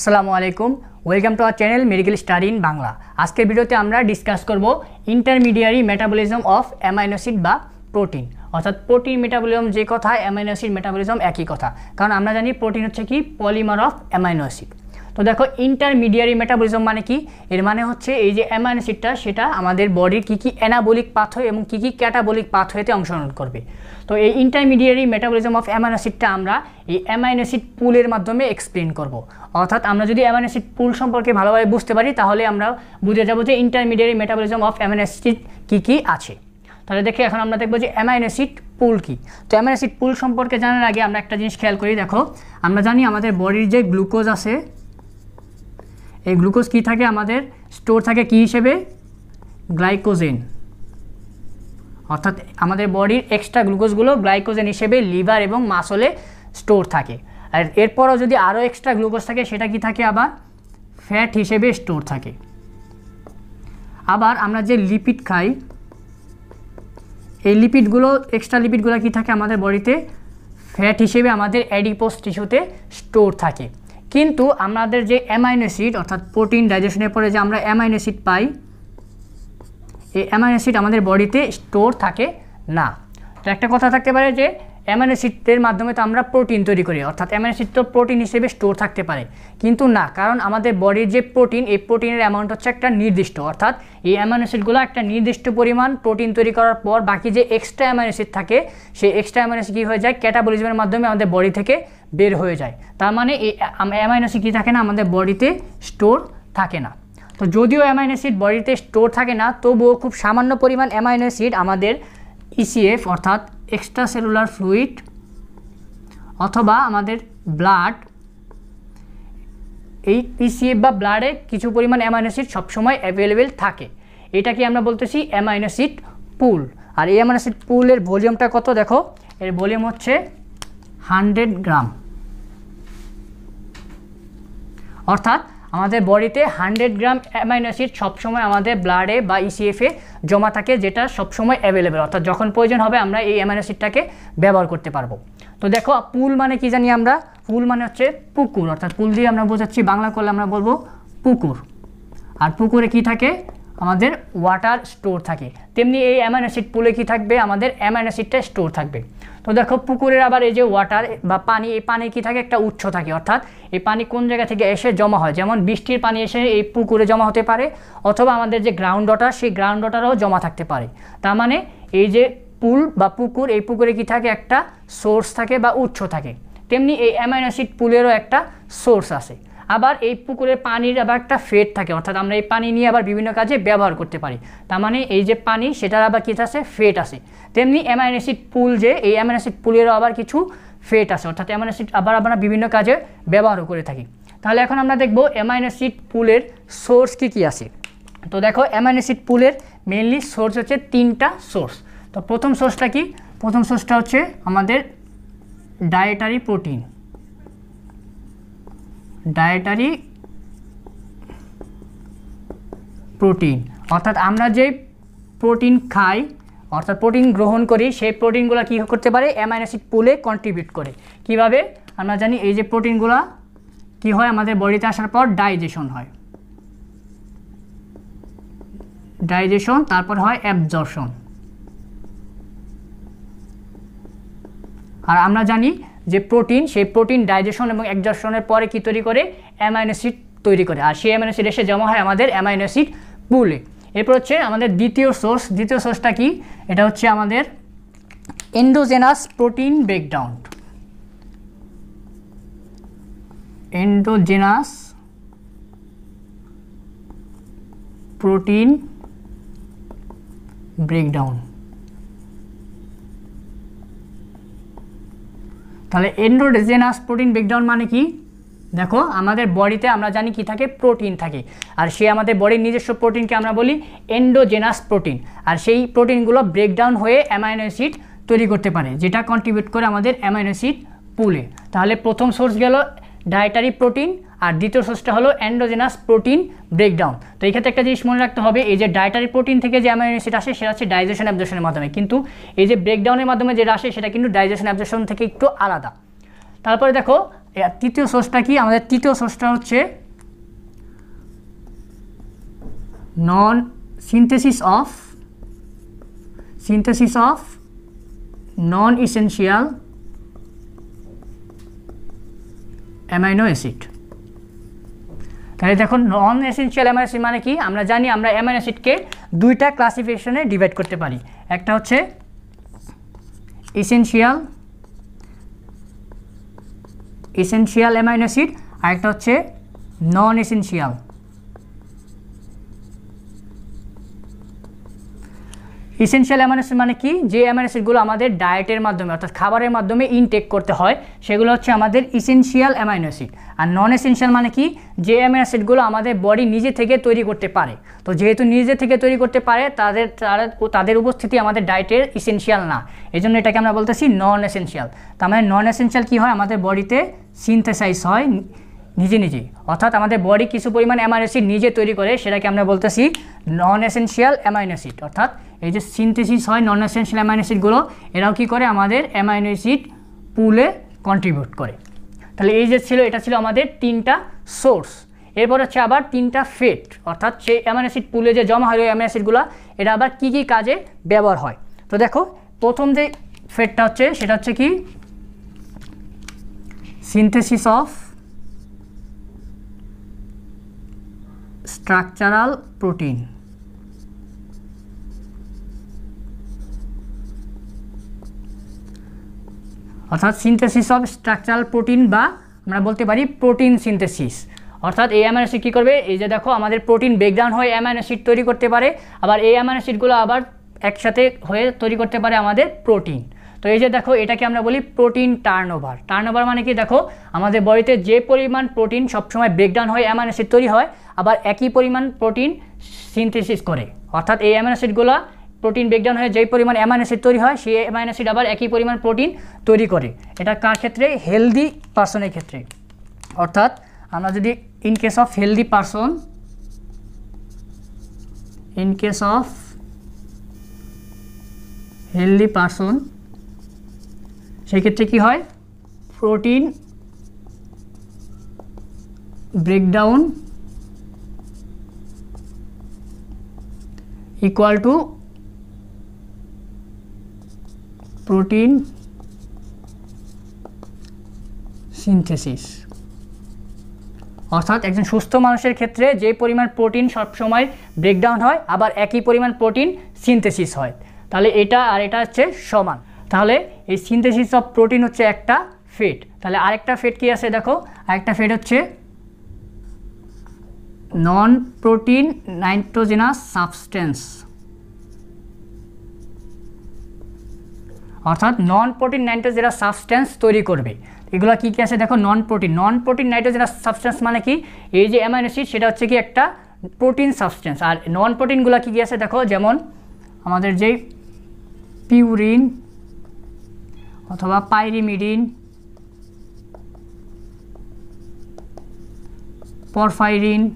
আসসালামু আলাইকুম। Welcome to our channel medical study in Bangla আজকের ভিডিওতে আমরা ডিসকাস করব intermediary metabolism of amino acid বা প্রোটিন অর্থাৎ প্রোটিন মেটাবলিজম যে কথা অ্যামাইনোসিড মেটাবলিজম একই কথা। কারণ আমরা জানি প্রোটিন হচ্ছে কি? পলিমার অফ অ্যামাইনোসিড তো দেখো ইন্টারমিডিয়ারি মেটাবলিজম মানে কি? এর মানে হচ্ছে এই যে অ্যামাইনোসিডটা সেটা আমাদের বডির কী কী অ্যানাবলিক পাথওয়ে এবং কী কী ক্যাটাবলিক পাথওয়েতে অংশগ্রহণ করবে। তো এই ইন্টারমিডিয়ারি মেটাবলিজম অফ অ্যামাইনোসিডটা আমরা এই অ্যামাইনোসিড পুলের মাধ্যমে এক্সপ্লেন করব। অর্থাৎ আমরা যদি অ্যামাইনোসিড পুল সম্পর্কে ভালোভাবে বুঝতে পারি, তাহলে আমরা বুঝে যাব যে intermediary metabolism of amino acid কী কী আছে। তাহলে দেখে এখন আমরা দেখব যে অ্যামাইনোসিড পুল কি। তো অ্যামাইনোসিড পুল সম্পর্কে জানার আগে আমরা একটা জিনিস খেয়াল করি, দেখো। আমরা জানি আমাদের বডির যে গ্লুকোজ আছে এই গ্লুকোজ কী থাকে আমাদের? স্টোর থাকে কী হিসেবে? গ্লাইকোজেন। অর্থাৎ আমাদের বডির এক্সট্রা গ্লুকোজগুলো গ্লাইকোজেন হিসেবে লিভার এবং মাসলে স্টোর থাকে। আর এরপরও যদি আরও এক্সট্রা গ্লুকোজ থাকে, সেটা কি থাকে আবার? ফ্যাট হিসেবে স্টোর থাকে। আবার আমরা যে লিপিড খাই, এই লিপিডগুলো এক্সট্রা লিপিডগুলো কি থাকে আমাদের বডিতে? ফ্যাট হিসেবে আমাদের অ্যাডিপোস টিস্যুতে স্টোর থাকে। কিন্তু আমাদের যে অ্যামাইনো অ্যাসিড, অর্থাৎ প্রোটিন ডাইজেশনের পরে যে আমরা অ্যামাইনো অ্যাসিড পাই, এই অ্যামাইনো অ্যাসিড আমাদের বডিতে স্টোর থাকে না। তো একটা কথা থাকতে পারে যে অ্যামাইনো অ্যাসিডের মাধ্যমে তো আমরা প্রোটিন তৈরি করি, অর্থাৎ অ্যামাইনো অ্যাসিড তো প্রোটিন হিসেবে স্টোর থাকতে পারে। কিন্তু না, কারণ আমাদের বডির যে প্রোটিন, এই প্রোটিনের অ্যামাউন্ট হচ্ছে একটা নির্দিষ্ট, অর্থাৎ এই অ্যামাইনো অ্যাসিডগুলো একটা নির্দিষ্ট পরিমাণ প্রোটিন তৈরি করার পর বাকি যে এক্সট্রা অ্যামাইনো অ্যাসিড থাকে, সেই এক্সট্রা অ্যামাইনো অ্যাসিড কী হয়ে যায়? ক্যাটাবলিজমের মাধ্যমে আমাদের বডি থেকে বের হয়ে যায়। তার মানে এই অ্যামাইনো অ্যাসিড কী থাকে না, আমাদের বডিতে স্টোর থাকে না। তো যদিও অ্যামাইনো অ্যাসিড বডিতে স্টোর থাকে না, তবুও খুব সামান্য পরিমাণ অ্যামাইনো অ্যাসিড আমাদের ইসিএফ অর্থাৎ এক্সট্রা সেলুলার ফ্লুইড অথবা আমাদের ব্লাড এই ইসিএফ বা ব্লাডে কিছু পরিমাণ অ্যামাইনো অ্যাসিড সবসময় অ্যাভেলেবেল থাকে। এটা কি আমরা বলতেছি অ্যামাইনো অ্যাসিড পুল আর এই অ্যামাইনো অ্যাসিড পুলের ভলিউমটা কত দেখো? এর ভলিউম হচ্ছে হান্ড্রেড গ্রাম অর্থাৎ আমাদের বডিতে হান্ড্রেড গ্রাম অ্যামাইনো অ্যাসিড সবসময় আমাদের ব্লাডে বা ইসিএফে জমা থাকে, যেটা সবসময় অ্যাভেলেবেল অর্থাৎ যখন প্রয়োজন হবে আমরা এই অ্যামাইনো অ্যাসিডটাকে ব্যবহার করতে পারব। তো দেখো, পুল মানে কি জানি আমরা? পুল মানে হচ্ছে পুকুর, অর্থাৎ পুল দিয়ে আমরা বোঝাচ্ছি, বাংলা করলে আমরা বলব পুকুর। আর পুকুরে কি থাকে? আমাদের ওয়াটার স্টোর থাকে। তেমনি এই অ্যামাইনো অ্যাসিড পুলে কি থাকবে? আমাদের অ্যামাইনো অ্যাসিডটা স্টোর থাকবে। তো দেখো পুকুরের আবার এই যে ওয়াটার বা পানি, এই পানি কি থাকে? একটা উৎস থাকে, অর্থাৎ এই পানি কোন জায়গা থেকে এসে জমা হয়? যেমন বৃষ্টির পানি এসে এই পুকুরে জমা হতে পারে, অথবা আমাদের যে গ্রাউন্ড ওয়াটার সেই গ্রাউন্ড ওয়াটারও জমা থাকতে পারে। তার মানে এই যে পুল বা পুকুর, এই পুকুরে কি থাকে? একটা সোর্স থাকে বা উৎস থাকে। তেমনি এই অ্যামাইনো অ্যাসিড পুলেরও একটা সোর্স আছে। আবার এই পুকুরের পানির আবার একটা ফেট থাকে। অর্থাৎ আমরা এই পানি নিয়ে আবার বিভিন্ন কাজে ব্যবহার করতে পারি। তার মানে এই যে পানি, সেটার আবার কী আছে? ফেট আছে। তেমনি অ্যামাইনো অ্যাসিড পুল যে, এই অ্যামাইনো অ্যাসিড পুলেরও আবার কিছু ফেট আছে। অর্থাৎ অ্যামাইনো অ্যাসিড আবার আমরা বিভিন্ন কাজে ব্যবহারও করে থাকি। তাহলে এখন আমরা দেখব অ্যামাইনো অ্যাসিড পুলের সোর্স কী কী আছে। তো দেখো অ্যামাইনো অ্যাসিড পুলের মেনলি সোর্স হচ্ছে তিনটা সোর্স তো প্রথম সোর্সটা কি? প্রথম সোর্সটা হচ্ছে আমাদের ডায়েটারি প্রোটিন ডায়েটারি প্রোটিন অর্থাৎ আমরা যে প্রোটিন খাই, অর্থাৎ প্রোটিন গ্রহণ করি, সেই প্রোটিনগুলো কী করতে পারে? অ্যামাইনো অ্যাসিড পুলে কন্ট্রিবিউট করে। কীভাবে? আমরা জানি এই যে প্রোটিনগুলো কি হয়? আমাদের বডিতে আসার পর ডাইজেশন হয়। ডাইজেশন তারপর হয় অ্যাবজর্শন আর আমরা জানি যে প্রোটিন সেই প্রোটিন ডাইজেশন এবং একজর্শনের পরে কি তৈরি করে? অ্যামাইনো অ্যাসিড তৈরি করে। আর সেই অ্যামাইনো অ্যাসিড এসে জমা হয় আমাদের অ্যামাইনো অ্যাসিড পুলে এরপর হচ্ছে আমাদের দ্বিতীয় সোর্স দ্বিতীয় সোর্সটা কি? এটা হচ্ছে আমাদের endogenous protein breakdown endogenous protein breakdown তাহলে এন্ডোজেনাস প্রোটিন ব্রেকডাউন মানে কি? দেখো, আমাদের বডিতে আমরা জানি কি থাকে? প্রোটিন থাকে। আর সে আমাদের বডির নিজস্ব প্রোটিনকে আমরা বলি এন্ডোজেনাস প্রোটিন আর সেই প্রোটিনগুলো ব্রেকডাউন হয়ে অ্যামাইনো অ্যাসিড তৈরি করতে পারে, যেটা কন্ট্রিবিউট করে আমাদের অ্যামাইনো অ্যাসিড পুলে। তাহলে প্রথম সোর্স গেল ডায়েটারি প্রোটিন আর দ্বিতীয় সোর্সটা হলো অ্যান্ডোজেনাস প্রোটিন ব্রেকডাউন তো এই ক্ষেত্রে একটা জিনিস মনে রাখতে হবে, এই যে ডায়েটারি প্রোটিন থেকে যে অ্যামাইনো অ্যাসিড আসে, সেটা হচ্ছে ডাইজেশন অ্যাবজর্শনের মাধ্যমে। কিন্তু এই যে ব্রেকডাউনের মাধ্যমে যেটা আসে, সেটা কিন্তু ডাইজেশন অ্যাবজর্শন থেকে একটু আলাদা। তারপরে দেখো তৃতীয় সোর্সটা কি? আমাদের তৃতীয় সোর্সটা হচ্ছে non synthesis of synthesis of non essential amino acid তাহলে দেখুন নন এসেন্সিয়াল অ্যামাইনো অ্যাসিড মানে কি? আমরা জানি আমরা অ্যামাইনো অ্যাসিডকে দুইটা ক্লাসিফিকেশনে ডিভাইড করতে পারি। একটা হচ্ছে এসেন্সিয়াল এসেন্সিয়াল অ্যামাইনো অ্যাসিড আর একটা হচ্ছে non essential essential amino acid মানে কি? যে অ্যামাইনো অ্যাসিডগুলো আমাদের ডায়েটের মাধ্যমে, অর্থাৎ খাবারের মাধ্যমে ইনটেক করতে হয়, সেগুলো হচ্ছে আমাদের ইসেনশিয়াল অ্যামাইনো অ্যাসিড আর নন এসেনশিয়াল মানে কি? যে অ্যামাইনো অ্যাসিডগুলো আমাদের বডি নিজে থেকে তৈরি করতে পারে। তো যেহেতু নিজে থেকে তৈরি করতে পারে, তাদের, তারা, তাদের উপস্থিতি আমাদের ডায়েটের ইসেনশিয়াল না। এই জন্য এটাকে আমরা বলতেছি নন এসেনশিয়াল তার মানে নন এসেনশিয়াল কী হয়? আমাদের বডিতে সিনথেসাইজ হয় নিজে নিজেই অর্থাৎ আমাদের বডি কিছু পরিমাণ অ্যামাইনো অ্যাসিড নিজে তৈরি করে, সেটাকে আমরা বলতেছি নন এসেনশিয়াল অ্যামাইনো অ্যাসিড অর্থাৎ এই যে সিনথেসিস হয় নন এসেনশিয়াল অ্যামাইনো অ্যাসিডগুলো এরাও কী করে আমাদের অ্যামাইনো অ্যাসিড পুলে কন্ট্রিবিউট করে। তাহলে এই যে ছিল, এটা ছিল আমাদের তিনটা সোর্স এরপর হচ্ছে আবার তিনটা ফেট অর্থাৎ সেই অ্যামাইনো অ্যাসিড পুলে যে জমা হয় ওই অ্যামাইনো অ্যাসিডগুলো এটা আবার কী কী কাজে ব্যবহার হয়? তো দেখো, প্রথম যে ফেটটা হচ্ছে, সেটা হচ্ছে কি? সিনথেসিস অফ স্ট্রাকচারাল প্রোটিন অর্থাৎ সিনথেসিস অফ স্ট্রাকচারাল প্রোটিন বা আমরা বলতে পারি প্রোটিন সিনথেসিস অর্থাৎ এই অ্যামাইনো অ্যাসিড কী করবে? এই যে দেখো, আমাদের প্রোটিন ব্রেকডাউন হয়ে অ্যামাইনো অ্যাসিড তৈরি করতে পারে। আবার এই অ্যামাইনো অ্যাসিডগুলো আবার একসাথে হয়ে তৈরি করতে পারে আমাদের প্রোটিন তো এই যে দেখো, এটাকে আমরা বলি প্রোটিন টার্নওভার টার্নওভার মানে কি দেখো, আমাদের বডিতে যে পরিমাণ প্রোটিন সবসময় ব্রেকডাউন হয়ে অ্যামাইনো অ্যাসিড তৈরি হয়, আবার একই পরিমাণ প্রোটিন সিনথেসিস করে। অর্থাৎ এই অ্যামাইনো অ্যাসিডগুলো প্রোটিন ব্রেকডাউন হয়ে, যেই পরিমাণ অ্যামাইনো অ্যাসিড তৈরি হয়, সেই অ্যামাইনো অ্যাসিড আবার একই পরিমাণ প্রোটিন তৈরি করে। এটা কার ক্ষেত্রে? হেলদি পার্সনের ক্ষেত্রে। অর্থাৎ আমরা যদি in case of healthy person in case of healthy person সেক্ষেত্রে কী হয়? Protein breakdown equal to protein synthesis অর্থাৎ একজন সুস্থ মানুষের ক্ষেত্রে যে পরিমাণ প্রোটিন সবসময় ব্রেকডাউন হয়, আবার একই পরিমাণ প্রোটিন সিনথেসিস হয়। তাহলে এটা আর এটা হচ্ছে সমান। তাহলে এই সিনথেসিস অফ প্রোটিন হচ্ছে একটা ফেট তাহলে আরেকটা ফেট কি আছে দেখো? আরেকটা ফেট হচ্ছে নন প্রোটিন নাইট্রোজেনাস সাবস্টেন্স অর্থাৎ নন প্রোটিন নাইট্রোজেনাস সাবস্টেন্স তৈরি করবে। এগুলো কী কী আছে দেখো non protein non protein nitrogenous substance মানে কি? এই যে অ্যামাইনো অ্যাসিড সেটা হচ্ছে কি একটা প্রোটিন সাবস্টেন্স আর নন প্রোটিনগুলো কী কী আছে দেখো? যেমন আমাদের যেই পিউরিন অথবা পাইরিমিডিন পরফাইরিন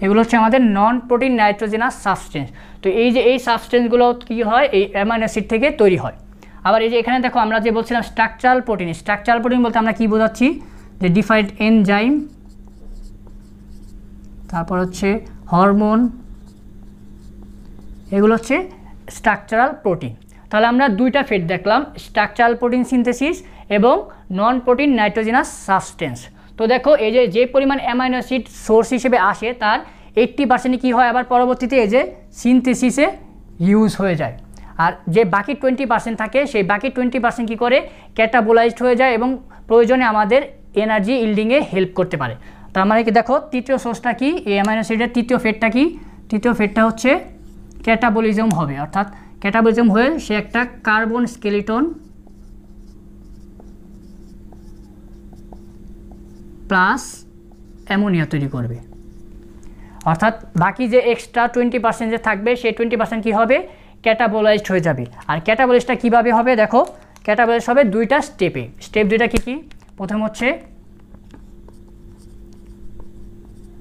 এগুলো হচ্ছে আমাদের নন প্রোটিন নাইট্রোজেনাস সাবস্টেন্স তো এই যে এই সাবস্টেন্সগুলো কী হয়? এই অ্যামাইনো অ্যাসিড থেকে তৈরি হয়। আবার এই যে এখানে দেখো আমরা যে বলছিলাম স্ট্রাকচারাল প্রোটিন স্ট্রাকচারাল প্রোটিন বলতে আমরা কী বোঝাচ্ছি? যে ডিফাইন্ড এনজাইম তারপর হচ্ছে হরমোন এগুলো হচ্ছে স্ট্রাকচারাল প্রোটিন তাহলে আমরা দুইটা ফেট দেখলাম স্ট্রাকচারাল প্রোটিন সিনথেসিস এবং নন প্রোটিন নাইট্রোজেনাস সাবস্টেন্স তো দেখো এই যে যে পরিমাণ অ্যামাইনো অ্যাসিড সোর্স হিসেবে আসে, তার এইট্টি পার্সেন্ট কী হয়? আবার পরবর্তীতে এই যে সিনথেসিসে ইউজ হয়ে যায়। আর যে বাকি টোয়েন্টি পার্সেন্ট থাকে, সেই বাকি টোয়েন্টি পার্সেন্ট কী করে? ক্যাটাবোলাইজড হয়ে যায় এবং প্রয়োজনে আমাদের এনার্জি ইল্ডিংয়ে হেল্প করতে পারে। তার মানে কি দেখো, তৃতীয় সোর্সটা কি? এই অ্যামাইনো তৃতীয় ফেটটা কি? তৃতীয় ফেটটা হচ্ছে ক্যাটাবলিজম হবে। অর্থাৎ ক্যাটাবলিজম হয়ে সে একটা কার্বন স্কেলিটন প্লাস অ্যামোনিয়া তৈরি করবে। অর্থাৎ বাকি যে এক্সট্রা টোয়েন্টি পার্সেন্ট যে থাকবে, সেই টোয়েন্টি পার্সেন্ট কী হবে? ক্যাটাবলাইজড হয়ে যাবে। আর ক্যাটাবোলাইজটা কীভাবে হবে? দেখো ক্যাটাবোলাইজ হবে দুইটা স্টেপে স্টেপ দুইটা কী কী? প্রথম হচ্ছে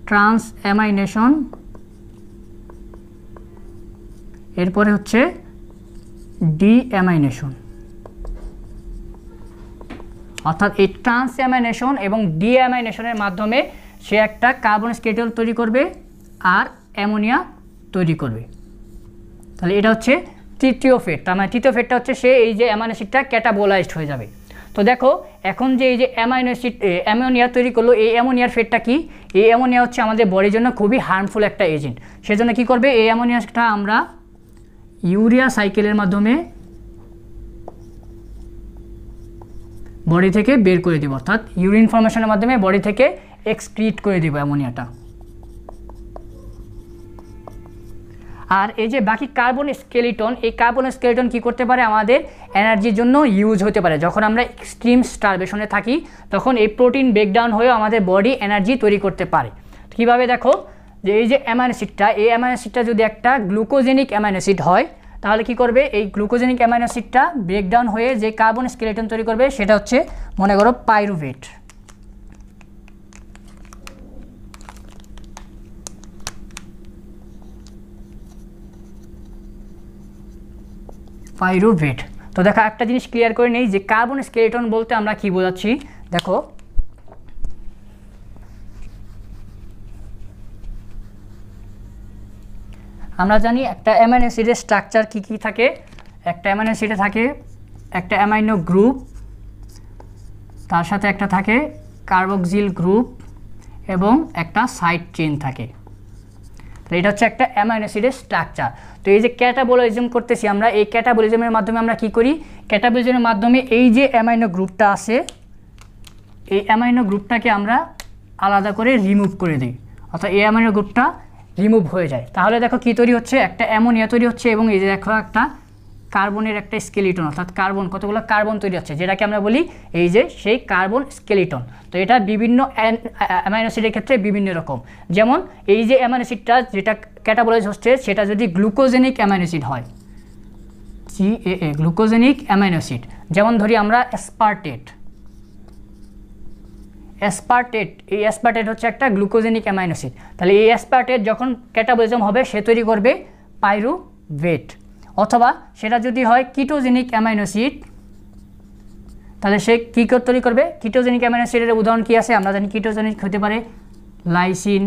ট্রান্স অ্যামাইনেশন এরপরে হচ্ছে ডি অ্যামাইনেশন অর্থাৎ এই ট্রান্স অ্যামাইনেশন এবং ডি ডিঅ্যামাইনেশনের মাধ্যমে সে একটা কার্বন স্কেটল তৈরি করবে। আর অ্যামোনিয়া তৈরি করবে। তাহলে এটা হচ্ছে তৃতীয় ফেট তার মানে তৃতীয় ফেটটা হচ্ছে সে এই যে অ্যামাইনো অ্যাসিডটা ক্যাটাবোলাইজড হয়ে যাবে। তো দেখো, এখন যে এই যে অ্যামাইনো অ্যাসিড অ্যামোনিয়া তৈরি করল, এই অ্যামোনিয়ার ফেটটা কি? এই অ্যামোনিয়া হচ্ছে আমাদের বডির জন্য খুবই হার্মফুল একটা এজেন্ট সেজন্য কি করবে? এই অ্যামোনিয়াটা আমরা ইউরিয়া সাইকেলের মাধ্যমে বডি থেকে বের করে দেবো। অর্থাৎ ইউরিন ফর্মেশনের মাধ্যমে বডি থেকে এক্সক্রিট করে দেবো অ্যামোনিয়াটা। আর এই যে বাকি কার্বন স্কেলিটন এই কার্বন স্কেলিটন কি করতে পারে? আমাদের এনার্জির জন্য ইউজ হতে পারে। যখন আমরা এক্সট্রিম স্টারবেশনে থাকি, তখন এই প্রোটিন ব্রেকডাউন হয়েও আমাদের বডি এনার্জি তৈরি করতে পারে। কীভাবে দেখো? যে এই যে অ্যামাইনোসিডটা এই অ্যামাইনোসিডটা যদি একটা গ্লুকোজেনিক অ্যামাইনোসিড হয়, তাহলে কি করবে? এই গ্লুকোজেনিক অ্যামাইনোসিডটা ব্রেকডাউন হয়ে যে কার্বন স্কেলেটন তৈরি করবে, সেটা হচ্ছে, মনে করো পাইরুভেট পাইরুভেট তো দেখো, একটা জিনিস ক্লিয়ার করে নেই যে কার্বন স্কেলেটন বলতে আমরা কি বোঝাচ্ছি? দেখো। আমরা জানি একটা অ্যামাইনো অ্যাসিডের স্ট্রাকচার কী কী থাকে? একটা অ্যামাইনো অ্যাসিডে থাকে একটা অ্যামাইনো গ্রুপ তার সাথে একটা থাকে কার্বক্সিল গ্রুপ এবং একটা সাইড চেন থাকে। তো এটা হচ্ছে একটা অ্যামাইনো অ্যাসিডের স্ট্রাকচার। তো এই যে ক্যাটাবোলিজম করতেছি আমরা, এই ক্যাটাবোলিজমের মাধ্যমে আমরা কি করি? ক্যাটাবোলিজমের মাধ্যমে এই যে অ্যামাইনো গ্রুপটা আছে, এই অ্যামাইনো গ্রুপটাকে আমরা আলাদা করে রিমুভ করে দিই। অর্থাৎ এই অ্যামাইনো গ্রুপটা রিমুভ হয়ে যায়। তাহলে দেখো কী তৈরি হচ্ছে? একটা অ্যামোনিয়া তৈরি হচ্ছে এবং এই যে দেখো একটা কার্বনের একটা স্কেলিটন, অর্থাৎ কার্বন, কতগুলো কার্বন তৈরি হচ্ছে? যেটাকে আমরা বলি এই যে সেই কার্বন স্কেলিটন। তো এটা বিভিন্ন অ্যামাইনোসিডের ক্ষেত্রে বিভিন্ন রকম। যেমন এই যে অ্যামাইনোসিডটা যেটা ক্যাটাবলাইজ হচ্ছে, সেটা যদি গ্লুকোজেনিক অ্যামাইনোসিড হয় জি এ এ, গ্লুকোজেনিক অ্যামাইনোসিড যেমন ধরি আমরা অ্যাসপার্টেট। অ্যাসপার্টেট, এই অ্যাসপার্টেট হচ্ছে একটা গ্লুকোজেনিক অ্যামাইনোসিড তাহলে এই অ্যাসপার্টেট যখন ক্যাটাবলিজম হবে, সে তৈরি করবে পাইরুভেট। অথবা সেটা যদি হয় কিটোজেনিক অ্যামাইনোসিড তাহলে সে কী তৈরি করবে? কিটোজেনিক অ্যামাইনোসিডের উদাহরণ কী আছে? আমরা জানি কিটোজেনিক হতে পারে লাইসিন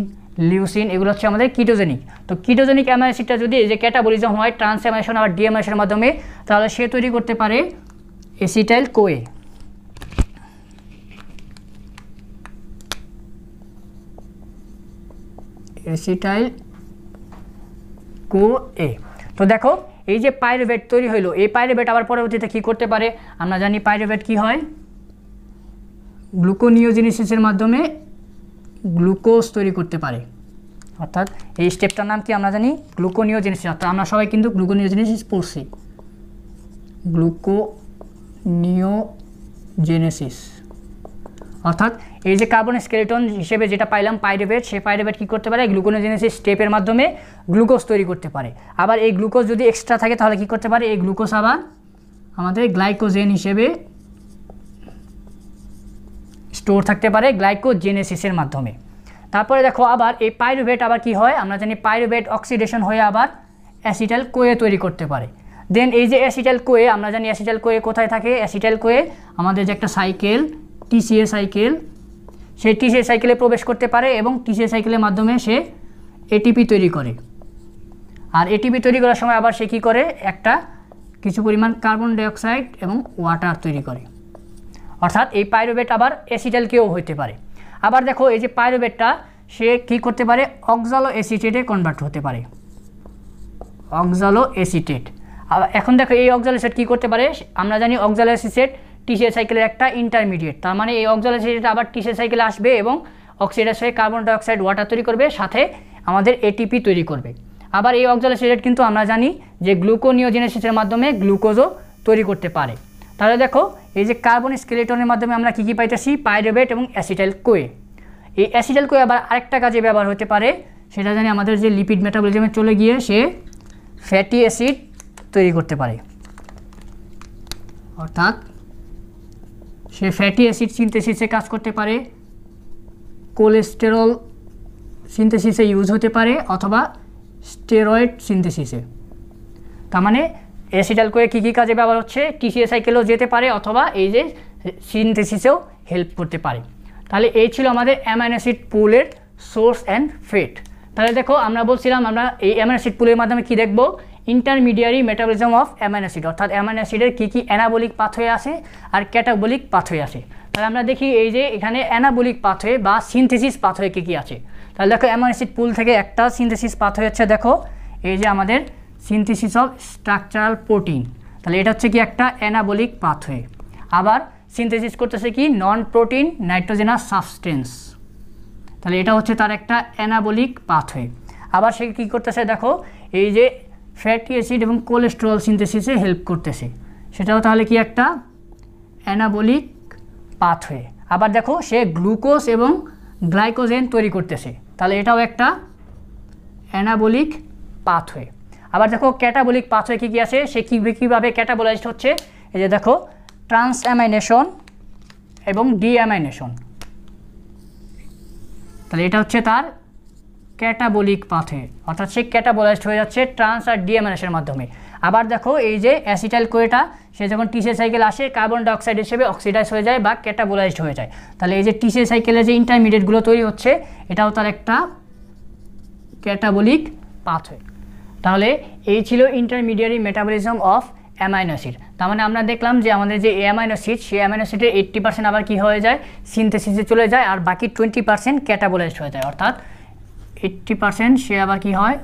লিউসিন এগুলো হচ্ছে আমাদের কিটোজেনিক তো কিটোজেনিক অ্যামাইনোসিডটা যদি যে ক্যাটাবলিজম হয় ট্রান্স অ্যামাইনেশন আবার ডিএমআইশনের মাধ্যমে, তাহলে সে তৈরি করতে পারে এসিটাইল কোয়ে এসিটাইল কো এ তো দেখো এই যে পাইরোভেট তৈরি হইল, এই পাইরোভেট আবার পরবর্তীতে কী করতে পারে? আমরা জানি পাইরোভেট কি হয়? গ্লুকোনিওজেনেসিসের মাধ্যমে গ্লুকোজ তৈরি করতে পারে। অর্থাৎ এই স্টেপটার নাম কি আমরা জানি? গ্লুকোনিওজেনেসিস অর্থাৎ আমরা সবাই কিন্তু গ্লুকোনিওজেনেসিস পড়ছি। গ্লুকোনিওজেনেসিস অর্থাৎ এই যে কার্বন স্কেলেটন হিসেবে যেটা পাইলাম পাইরোভেট সেই পাইরোভেট কী করতে পারে? গ্লুকোনোজেনেসিস স্টেপের মাধ্যমে গ্লুকোজ তৈরি করতে পারে। আবার এই গ্লুকোজ যদি এক্সট্রা থাকে, তাহলে কী করতে পারে? এই গ্লুকোজ আবার আমাদের গ্লাইকোজেন হিসেবে স্টোর থাকতে পারে গ্লাইকোজেনেসিসের মাধ্যমে। তারপরে দেখো আবার এই পাইরোভেট আবার কি হয়? আমরা জানি পাইরোভেট অক্সিডেশন হয়ে আবার অ্যাসিটাল কোয়ে তৈরি করতে পারে। দেন এই যে অ্যাসিটাল কোয়ে আমরা জানি অ্যাসিটাল কোয়ে কোথায় থাকে? অ্যাসিটাল কোয়ে আমাদের যে একটা সাইকেল টিসিএ সাইকেল সে টিসিএ সাইকেলে প্রবেশ করতে পারে এবং টিসিএ সাইকেলের মাধ্যমে সে এটিপি তৈরি করে। আর এটিপি তৈরি করার সময় আবার সে কী করে? একটা কিছু পরিমাণ কার্বন ডাইঅক্সাইড এবং ওয়াটার তৈরি করে। অর্থাৎ এই পাইরোবেট আবার অ্যাসিটালকেও হইতে পারে। আবার দেখো, এই যে পাইরোবেটটা সে কী করতে পারে? অক্সালো অ্যাসিটেটে কনভার্ট হতে পারে। অক্সালো অ্যাসিটেট এখন দেখো, এই অক্সালো অ্যাসিড কী করতে পারে? আমরা জানি অক্সালো অ্যাসিটেট টিসিএ সাইকেলের একটা ইন্টারমিডিয়েট তার মানে এই অক্সালো অ্যাসিড আবার টিসিএ সাইকেলে আসবে এবং অক্সিডের সাথে কার্বন ডাইঅক্সাইড ওয়াটার তৈরি করবে, সাথে আমাদের এটিপি তৈরি করবে। আবার এই অক্সালো অ্যাসিড কিন্তু আমরা জানি যে গ্লুকোনিওজেনেসিসের মাধ্যমে গ্লুকোজও তৈরি করতে পারে। তাহলে দেখো, এই যে কার্বন স্কেলেটনের মাধ্যমে আমরা কী কী পাইতেছি? পাইরোবেট এবং অ্যাসিটাইল কোয়ে এই অ্যাসিটাইল কোয়ে আবার আরেকটা কাজে ব্যবহার হতে পারে, সেটা জানি আমাদের যে লিপিড মেটাবলিজমে চলে গিয়ে সে ফ্যাটি অ্যাসিড তৈরি করতে পারে। অর্থাৎ সে ফ্যাটি অ্যাসিড সিনথেসিসে কাজ করতে পারে কোলেস্টেরল সিনথেসিসে ইউজ হতে পারে, অথবা স্টেরয়েড সিনথেসিসে তার মানে অ্যাসিডাল করে কী কী কাজে ব্যবহার হচ্ছে? টিসিএ সাইকেলও যেতে পারে, অথবা এই যে সিনথেসিসেও হেল্প করতে পারে। তাহলে এই ছিল আমাদের অ্যামাইনো অ্যাসিড পুলের সোর্স অ্যান্ড ফেট তাহলে দেখো, আমরা বলছিলাম আমরা এই অ্যামাইনো অ্যাসিড পুলের মাধ্যমে কি দেখব? Intermediary metabolism of amino acid অর্থাৎ অ্যামাইনো অ্যাসিডের কী কী অ্যানাবলিক পাথওয়ে আসে আর ক্যাটাবলিক পাথওয়ে আসে তাহলে আমরা দেখি এই যে এখানে অ্যানাবলিক পাথওয়ে বা সিনথেসিস পাথওয়ে কী কী আছে। তাহলে দেখো অ্যামাইনো অ্যাসিড পুল থেকে একটা সিনথেসিস পাথওয়ে হচ্ছে দেখো, এই যে আমাদের সিনথেসিস অফ স্ট্রাকচারাল প্রোটিন তাহলে এটা হচ্ছে কি একটা অ্যানাবলিক পাথওয়ে আবার সিনথেসিস করতেছে কি নন প্রোটিন নাইট্রোজেনাস সাবস্টেন্স তাহলে এটা হচ্ছে তার একটা অ্যানাবলিক পাথওয়ে আবার সে কী করতেছে দেখো, এই যে ফ্যাটি অ্যাসিড এবং কোলেস্টেরল সিনথেসিসে হেল্প করতেছে। সেটাও তাহলে কি একটা? Anabolic pathway. আবার দেখো, সে গ্লুকোজ এবং গ্লাইকোজেন তৈরি করতেছে। তাহলে এটাও একটা অ্যানাবলিক পাথওয়ে। আবার দেখো, ক্যাটাবলিক পাথওয়ে কী কী আছে? সে কী কীভাবে ক্যাটাবলাইজড হচ্ছে? এই যে দেখো ট্রান্স অ্যামাইনেশন এবং ডিঅ্যামাইনেশন। তাহলে এটা হচ্ছে তার ক্যাটাবলিক পাথে। অর্থাৎ সে ক্যাটাবলাইজড হয়ে যাচ্ছে ট্রান্স আর ডিএমএনএসের মাধ্যমে। আবার দেখো, এই যে অ্যাসিটাইল কোয়েটা, সে যখন টিসে সাইকেল আসে কার্বন ডাইঅক্সাইড হিসেবে অক্সিডাইজ হয়ে যায় বা ক্যাটাবলাইজড হয়ে যায়। তাহলে এই যে টিসে সাইকেলে যে ইন্টারমিডিয়েটগুলো তৈরি হচ্ছে, এটাও তার একটা ক্যাটাবলিক পাথওয়ে তাহলে এই ছিল intermediary metabolism of amino acid তার মানে আমরা দেখলাম যে আমাদের যে অ্যামাইনো অ্যাসিড সেই অ্যামাইনো অ্যাসিডের এইট্টি পার্সেন্ট আবার কী হয়ে যায়? সিনথেসিসে চলে যায় আর বাকি টোয়েন্টি পার্সেন্ট ক্যাটাবলাইজড হয়ে যায়। অর্থাৎ এইট্টি পার্সেন্ট সে আবার কী হয়?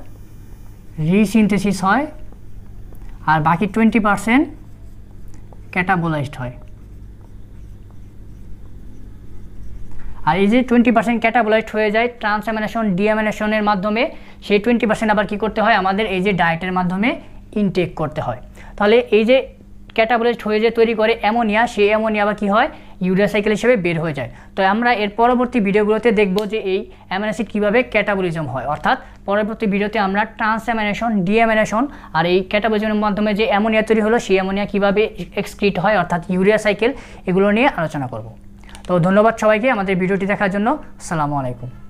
রিসিনথেসিস হয়। আর বাকি টোয়েন্টি পার্সেন্ট ক্যাটাবোলাইজড হয়। আর এই যে টোয়েন্টি পার্সেন্ট ক্যাটাবোলাইজড হয়ে যায় ট্রান্সঅ্যামিনেশন ডিঅ্যামিনেশনের মাধ্যমে, সেই টোয়েন্টি পার্সেন্ট আবার কী করতে হয়? আমাদের এই যে ডায়েটের মাধ্যমে ইনটেক করতে হয়। তাহলে এই যে ক্যাটাবোলাইজড হয়ে যে তৈরি করে অ্যামোনিয়া, সেই অ্যামোনিয়া আবার কী হয়? ইউরিয়া সাইকেল হিসেবে বের হয়ে যায়। তো আমরা এর পরবর্তী ভিডিওগুলোতে দেখব যে এই অ্যামিনোসিড কীভাবে ক্যাটাবলিজম হয়। অর্থাৎ পরবর্তী ভিডিওতে আমরা ট্রান্স ট্রান্সঅ্যামিনেশন ডিঅ্যামিনেশন আর এই ক্যাটাবলিজমের মাধ্যমে যে অ্যামোনিয়া তৈরি হলো, সেই অ্যামোনিয়া কীভাবে এক্সক্রিট হয়, অর্থাৎ ইউরিয়া সাইকেল এগুলো নিয়ে আলোচনা করব। তো ধন্যবাদ সবাইকে আমাদের ভিডিওটি দেখার জন্য। সালামু আলাইকুম।